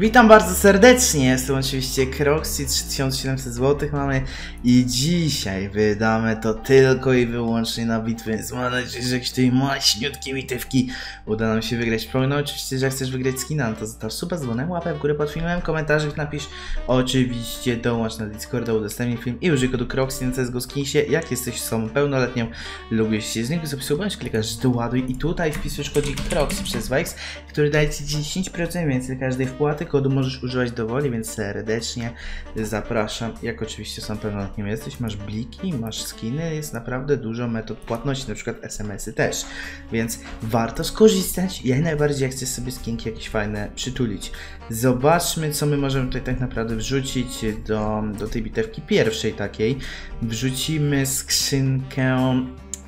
Witam bardzo serdecznie, jestem oczywiście Croxy, 3700 zł mamy i dzisiaj wydamy to tylko i wyłącznie na bitwy, więc mam nadzieję, że jakieś tutaj maśniutkie bitewki uda nam się wygrać. Przypominam oczywiście, że jak chcesz wygrać skina, no to zostaw suba, dzwonem, łapę w górę pod filmem, komentarzyk napisz, oczywiście dołącz na Discorda, udostępnij film i użyj kodu Croxy na CSGO Skinsie, jak jesteś osobą pełnoletnią, lubisz się z niego zapisu, bądź klikasz doładuj i tutaj wpisujesz kodzik Croxy przez Wix, który daje Ci 10% więcej każdej wpłaty, kodu możesz używać dowoli, więc serdecznie zapraszam. Jak oczywiście sam pełnoletnim jesteś, masz bliki, masz skiny, jest naprawdę dużo metod płatności, na przykład SMS-y też, więc warto skorzystać. Jak najbardziej chcesz sobie skinki jakieś fajne przytulić. Zobaczmy, co my możemy tutaj tak naprawdę wrzucić do, do tej bitewki pierwszej takiej. Wrzucimy skrzynkę,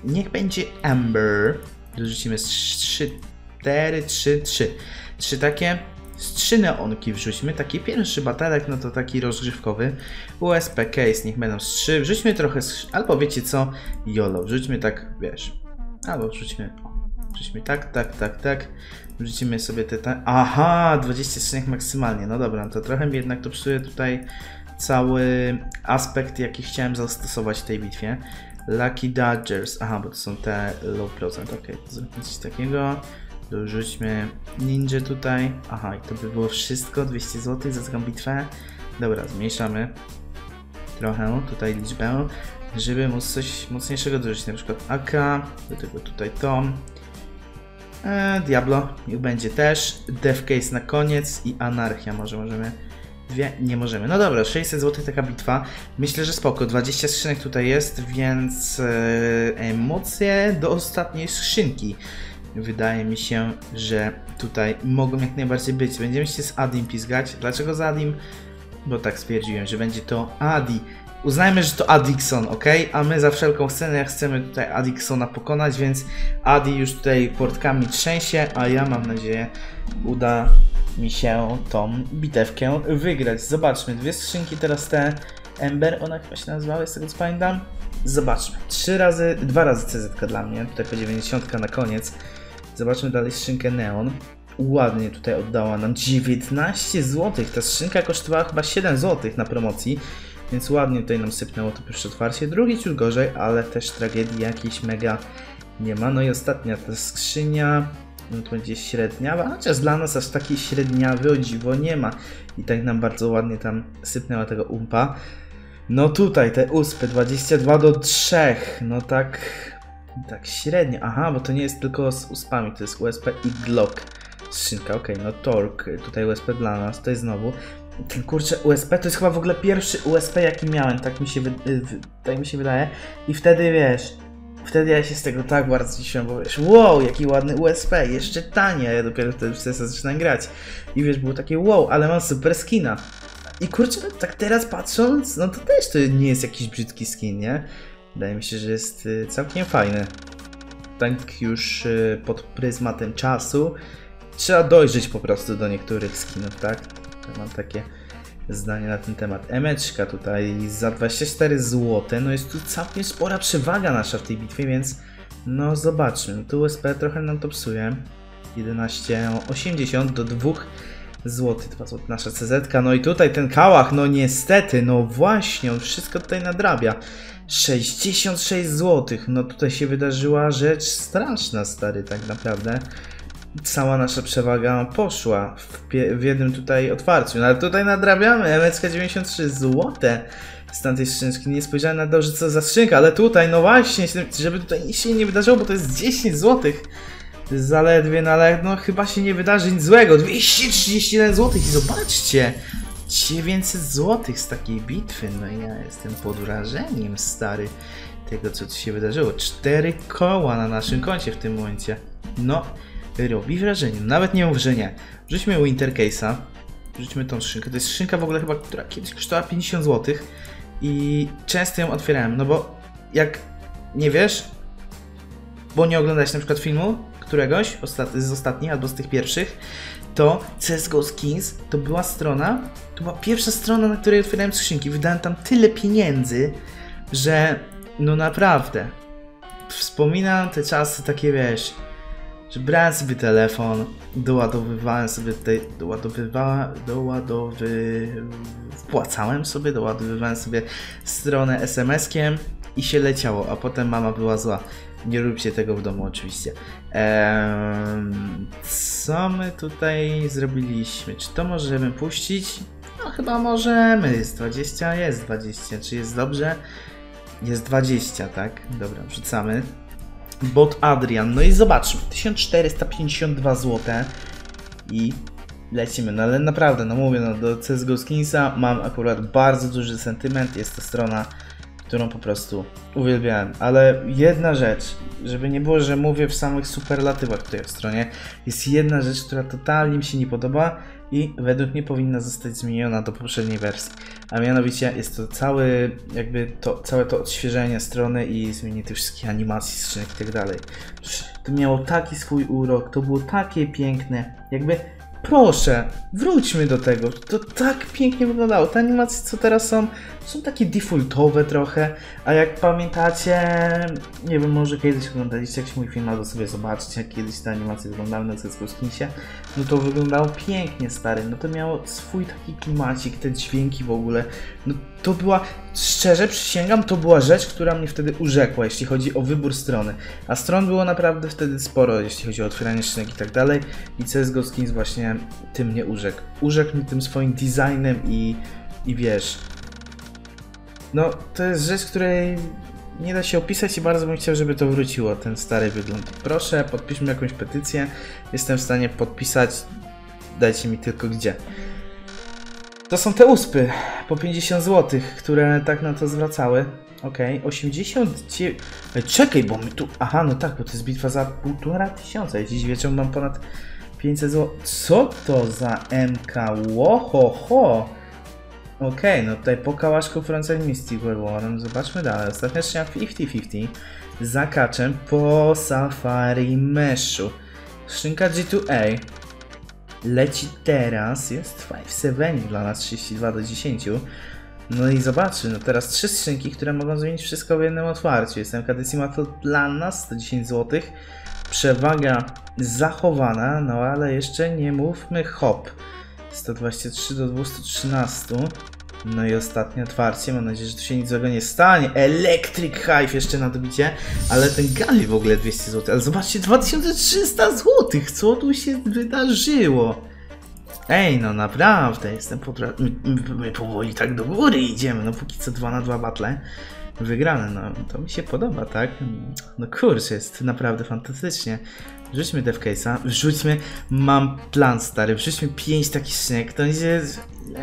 niech będzie Amber. Dorzucimy z 3, 4, 3, 3. Trzy takie z trzy neonki wrzućmy. Taki pierwszy batalek, no to taki rozgrzewkowy. USP case, niech będą z trzy. Wrzućmy trochę, z... albo wiecie co, YOLO. Wrzućmy tak, wiesz. Albo wrzućmy, wrzućmy tak, tak, tak, tak. Wrzucimy sobie te, te... Aha, 20 skrzynek maksymalnie. No dobra, no to trochę mi jednak to psuje tutaj cały aspekt, jaki chciałem zastosować w tej bitwie. Lucky Dodgers, aha, bo to są te low procent, ok, to zrobimy coś takiego. Dorzućmy ninja tutaj. Aha, i to by było wszystko. 200 zł za taką bitwę. Dobra, zmniejszamy trochę tutaj liczbę, żeby móc coś mocniejszego dorzucić. Na przykład AK, do tego tutaj to. E, Diablo, niech będzie też. Death Case na koniec i Anarchia. Może możemy dwie? Nie możemy. No dobra, 600 zł taka bitwa. Myślę, że spoko. 20 skrzynek tutaj jest, więc e, emocje do ostatniej skrzynki wydaje mi się, że tutaj mogą jak najbardziej być. Będziemy się z Adim pizgać. Dlaczego z Adim? Bo tak stwierdziłem, że będzie to Adi. Uznajmy, że to Adixon, ok? A my za wszelką cenę chcemy tutaj Adixona pokonać, więc Adi już tutaj portkami trzęsie, a ja mam nadzieję uda mi się tą bitewkę wygrać. Zobaczmy, dwie skrzynki teraz te Ember, ona chyba się nazywała, z tego co pamiętam. Zobaczmy, trzy razy, dwa razy CZ dla mnie, tutaj po 90 na koniec. Zobaczmy dalej skrzynkę Neon. Ładnie tutaj oddała nam 19 zł. Ta skrzynka kosztowała chyba 7 zł na promocji. Więc ładnie tutaj nam sypnęło to pierwsze otwarcie. Drugie ciut gorzej, ale też tragedii jakiejś mega nie ma. No i ostatnia ta skrzynia. No to będzie średniawa, chociaż dla nas aż takiej średniawy o dziwo nie ma. I tak nam bardzo ładnie tam sypnęła tego umpa. No tutaj te uspy 22 do 3. No tak tak średnio. Aha, bo to nie jest tylko z uspami, to jest USP i Glock. Skrzynka, okej, okay, no Torque, tutaj USP dla nas, to jest znowu. Ten kurczę USP to jest chyba w ogóle pierwszy USP jaki miałem, tak mi się, y, tak mi się wydaje. I wtedy wiesz, wtedy ja się z tego tak bardzo cieszyłem, bo wiesz, wow, jaki ładny USP, jeszcze tanie, ja dopiero wtedy w CS zaczynałem grać. I wiesz, było takie wow, ale mam super skina. I kurczę, tak teraz patrząc, no to też to nie jest jakiś brzydki skin, nie? Wydaje mi się, że jest y, całkiem fajny. Tak już y, pod pryzmatem czasu trzeba dojrzeć po prostu do niektórych skinów, tak? mam takie zdanie na ten temat. Emeczka tutaj za 24 zł, no jest tu całkiem spora przewaga nasza w tej bitwie, więc no zobaczmy. Tu USP trochę nam to psuje. 11,80 do 2 zł, 2 zł nasza CZ. -ka. No i tutaj ten kałach, no niestety, no właśnie, on wszystko tutaj nadrabia. 66 zł. No tutaj się wydarzyła rzecz straszna, stary, tak naprawdę. Cała nasza przewaga poszła w, w jednym tutaj otwarciu. No ale tutaj nadrabiamy. MSK 93 zł z tamtej skrzynki. Nie spojrzałem na że co za skrzynka, ale tutaj, no właśnie, żeby tutaj nic się nie wydarzyło, bo to jest 10 zł. Zaledwie, no ale no chyba się nie wydarzy nic złego. 231 zł i zobaczcie, 900 zł z takiej bitwy, no ja jestem pod wrażeniem, stary, tego co tu się wydarzyło. Cztery koła na naszym koncie w tym momencie. No, robi wrażenie, nawet nie mów, że nie. Wrzućmy Winter Case'a, wrzućmy tą skrzynkę, to jest skrzynka w ogóle chyba, która kiedyś kosztowała 50 zł i często ją otwierałem, no bo jak nie wiesz, bo nie oglądałeś na przykład filmu któregoś z ostatnich albo z tych pierwszych, to CSGO Skins to była strona, to była pierwsza strona, na której otwierałem skrzynki. Wydałem tam tyle pieniędzy, że no naprawdę wspominam te czasy takie, wiesz, że brałem sobie telefon, doładowywałem sobie tutaj, doładowywałem, doładowy... wpłacałem sobie, doładowywałem sobie stronę SMS-kiem i się leciało, a potem mama była zła. Nie róbcie tego w domu oczywiście. Co my tutaj zrobiliśmy? Czy to możemy puścić? No chyba możemy. Jest 20, jest 20. Czy jest dobrze? Jest 20, tak? Dobra, wrzucamy. Bot Adrian. No i zobaczmy. 1452 zł. I lecimy. No ale naprawdę, no mówię, no do CSGO Skinsa mam akurat bardzo duży sentyment. Jest to strona, którą po prostu uwielbiałem. Ale jedna rzecz, żeby nie było, że mówię w samych superlatywach tutaj w stronie, jest jedna rzecz, która totalnie mi się nie podoba i według mnie powinna zostać zmieniona do poprzedniej wersji. A mianowicie jest to cały, jakby to, całe to odświeżenie strony i zmienienie tych wszystkich animacji, skrzynek i tak dalej. To miało taki swój urok, to było takie piękne, jakby proszę, wróćmy do tego. To tak pięknie wyglądało. Te animacje, co teraz są, są takie defaultowe trochę, a jak pamiętacie, nie wiem, może kiedyś oglądaliście jakiś mój film, albo sobie zobaczcie, jak kiedyś te animacje wyglądały na CSGO Skinsie, no to wyglądało pięknie, stary. No to miało swój taki klimacik, te dźwięki w ogóle. No to była, szczerze przysięgam, to była rzecz, która mnie wtedy urzekła, jeśli chodzi o wybór strony. A stron było naprawdę wtedy sporo, jeśli chodzi o otwieranie szynek i tak dalej. I CSGO Skins właśnie tym mnie urzekł. Urzekł mi tym swoim designem i, i wiesz... No, to jest rzecz, której nie da się opisać i bardzo bym chciał, żeby to wróciło, ten stary wygląd. Proszę, podpiszmy jakąś petycję. Jestem w stanie podpisać. Dajcie mi tylko gdzie. To są te uspy po 50 zł, które tak na to zwracały. Okej, okay. 89. Ej, czekaj, bo my tu. Aha, no tak, bo to jest bitwa za półtora tysiąca. Dziś wieczorem mam ponad 500 zł. Co to za MK? Łohoho! Okej, okay, no tutaj po kałaszku Frontal Mystic Warren. Zobaczmy dalej. Ostatnia strzała 50-50. Za po Safari Meshu. Szynka G2A leci teraz, jest 5-7 dla nas 32 do 10. No i zobaczy, no teraz trzy skrzynki, które mogą zmienić wszystko w jednym otwarciu. Jestem Kadecima to dla nas 110 zł. Przewaga zachowana, no ale jeszcze nie mówmy hop. 123 do 213. No i ostatnie otwarcie, mam nadzieję, że tu się nic złego nie stanie. Electric Hive jeszcze na dobicie, ale ten Gali w ogóle 200 zł. Ale zobaczcie, 2300 zł, co tu się wydarzyło? Ej, no naprawdę, jestem po... My, my powoli tak do góry idziemy, no póki co 2 na 2 battle wygrane, no to mi się podoba, tak? No kurczę, jest naprawdę fantastycznie. Wrzućmy devcase'a, wrzućmy, mam plan stary, wrzućmy 5 takich szynek, to będzie,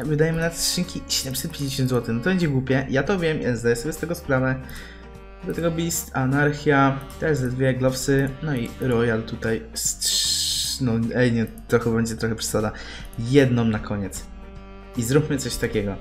wydajemy na skrzynki 750 zł, no to będzie głupie, ja to wiem, ja zdaję sobie z tego sprawę. Do tego Beast, Anarchia, też ze dwie Glovesy, no i Royal tutaj, no ej nie, trochę będzie trochę przesada, jedną na koniec. I zróbmy coś takiego.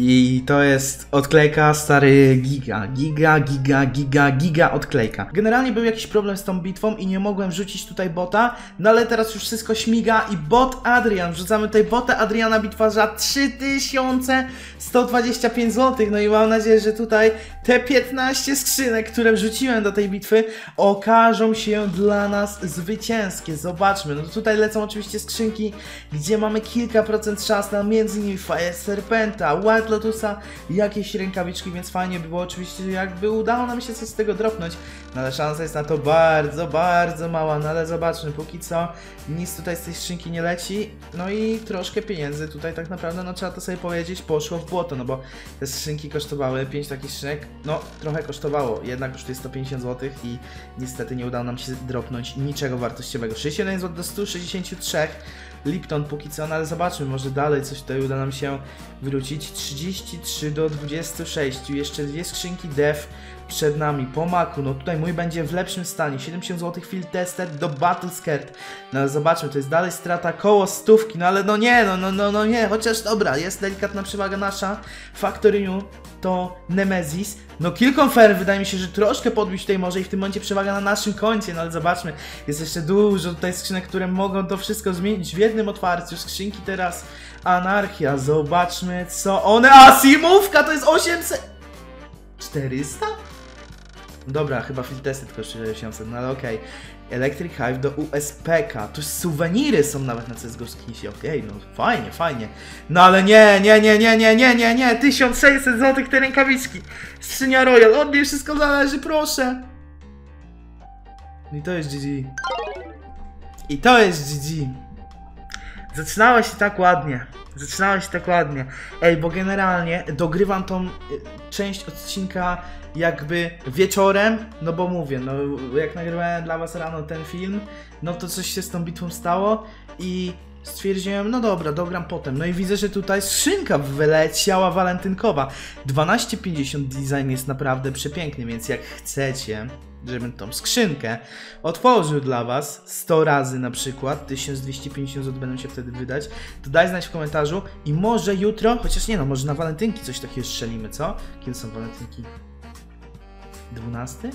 I to jest odklejka stary giga, giga, giga, giga, giga odklejka. Generalnie był jakiś problem z tą bitwą i nie mogłem wrzucić tutaj bota, no ale teraz już wszystko śmiga i bot Adrian, wrzucamy tutaj botę Adriana bitwa za 3125 zł, no i mam nadzieję, że tutaj te 15 skrzynek, które wrzuciłem do tej bitwy okażą się dla nas zwycięskie. Zobaczmy, no tutaj lecą oczywiście skrzynki, gdzie mamy kilka procent szans na między innymi Fire Serpenta, Wild Lotusa, jakieś rękawiczki, więc fajnie by było oczywiście, jakby udało nam się coś z tego dropnąć. No ale szansa jest na to bardzo, bardzo mała, no ale zobaczmy, póki co nic tutaj z tej skrzynki nie leci, no i troszkę pieniędzy tutaj tak naprawdę, no trzeba to sobie powiedzieć, poszło w błoto, no bo te skrzynki kosztowały 5 takich skrzynek, no trochę kosztowało, jednak kosztuje 150 zł i niestety nie udało nam się dropnąć niczego wartościowego. 61 zł do 163 Lipton póki co, no ale zobaczmy, może dalej coś tutaj uda nam się wrócić. 33 do 26, jeszcze dwie skrzynki dev przed nami po maku, no tutaj mój będzie w lepszym stanie, 70 zł field tested do battle skirt, no zobaczmy, to jest dalej strata koło stówki, no ale no nie, no no no, no nie, chociaż dobra, jest delikatna przewaga nasza, Factory New to Nemesis, no Killconfer wydaje mi się, że troszkę podbić tutaj może i w tym momencie przewaga na naszym koncie, no ale zobaczmy, jest jeszcze dużo tutaj skrzynek, które mogą to wszystko zmienić. W jednym otwarciu, skrzynki teraz Anarchia, zobaczmy co one, Asimówka to jest 800... 400? Dobra, chyba field tested kosztuje 800, no ale okej. Electric Hive do USPK. Tu suweniry są nawet na CSGO skinsie. Okej, no fajnie, fajnie. No ale nie, nie, nie, nie, nie, nie, nie, nie. 1600 zł te rękawiczki. Skrzynia Royal, od niej wszystko zależy, proszę. I to jest GG. I to jest GG. Zaczynało się tak ładnie. Zaczynało się tak ładnie. Ej, bo generalnie dogrywam tą y, część odcinka jakby wieczorem, no bo mówię, no jak nagrywałem dla was rano ten film, no to coś się z tą bitwą stało i stwierdziłem, no dobra, dogram potem. No i widzę, że tutaj skrzynka wyleciała walentynkowa. 12,50 design jest naprawdę przepiękny, więc jak chcecie, żebym tą skrzynkę otworzył dla was 100 razy na przykład, 1250 zł będą się wtedy wydać, to daj znać w komentarzu i może jutro, chociaż nie no, może na walentynki coś takiego strzelimy, co? Kiedy są walentynki? 12?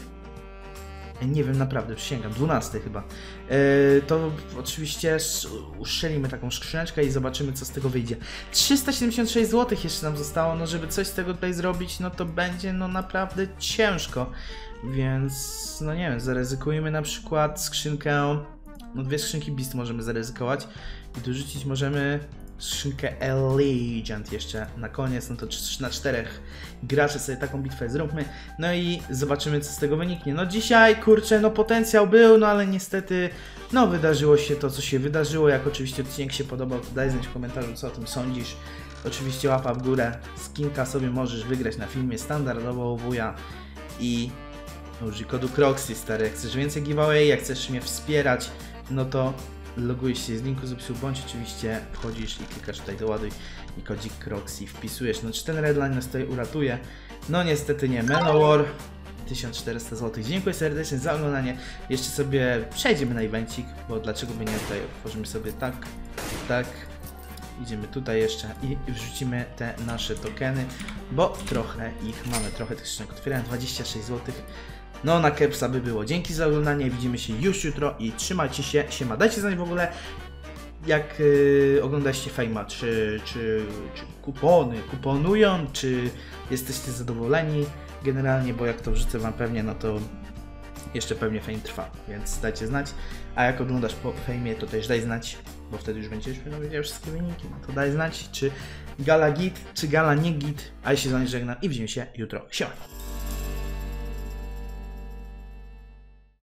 Ej, Nie wiem, naprawdę, przysięgam, 12 chyba. Yy, to oczywiście sz- uszczelimy taką skrzyneczkę i zobaczymy, co z tego wyjdzie. 376 zł jeszcze nam zostało, no żeby coś z tego tutaj zrobić, no to będzie no naprawdę ciężko. Więc, no nie wiem, zaryzykujmy na przykład skrzynkę, no dwie skrzynki Beast możemy zaryzykować i dorzucić możemy skrzynkę Allegiant jeszcze na koniec, no to cz- na czterech graczy sobie taką bitwę zróbmy, no i zobaczymy co z tego wyniknie. No dzisiaj, kurczę, no potencjał był, no ale niestety, no wydarzyło się to co się wydarzyło, jak oczywiście odcinek się podobał, to daj znać w komentarzu co o tym sądzisz. Oczywiście łapa w górę, skinka sobie możesz wygrać na filmie standardowo wuja i użyj kodu Croxy, stary. Jak chcesz więcej giveaway, jak chcesz mnie wspierać, no to logujesz się z linku z opisu, bądź oczywiście wchodzisz i klikasz tutaj doładuj i kodzik Croxy wpisujesz. No czy ten redline nas tutaj uratuje? No niestety nie. Manowar 1400 zł. Dziękuję serdecznie za oglądanie. Jeszcze sobie przejdziemy na evencik, bo dlaczego by nie tutaj otworzymy sobie tak, tak. Idziemy tutaj jeszcze i wrzucimy te nasze tokeny, bo trochę ich mamy, trochę tych skrzynek otwierałem, 26 zł. No na kepsa by było. Dzięki za oglądanie, widzimy się już jutro i trzymajcie się, siema. Dajcie znać w ogóle, jak yy, oglądacie Fejma, czy, czy, czy kupony kuponują, czy jesteście zadowoleni generalnie, bo jak to wrzucę wam pewnie, no to jeszcze pewnie Fame trwa, więc dajcie znać. A jak oglądasz po Fejmie, to też daj znać, bo wtedy już będziesz wiedział wszystkie wyniki. No to daj znać, czy gala git, czy gala nie git, a się z żegnam i widzimy się jutro. Siema!